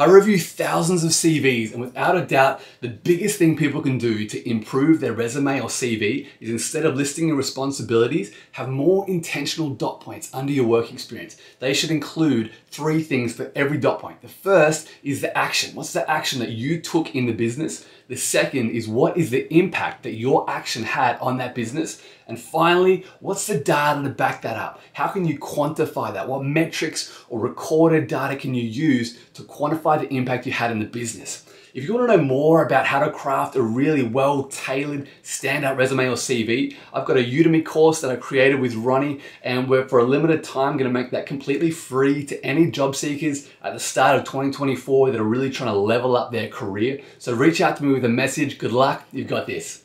I review thousands of CVs, and without a doubt, the biggest thing people can do to improve their resume or CV is instead of listing your responsibilities, have more intentional dot points under your work experience. They should include three things for every dot point. The first is the action. What's the action that you took in the business? The second is what is the impact that your action had on that business? And finally, what's the data to back that up? How can you quantify that? What metrics or recorded data can you use to quantify the impact you had in the business? If you want to know more about how to craft a really well tailored standout resume or CV, I've got a Udemy course that I created with Ronnie, and we're for a limited time going to make that completely free to any job seekers at the start of 2024 that are really trying to level up their career. So reach out to me with a message. Good luck, you've got this.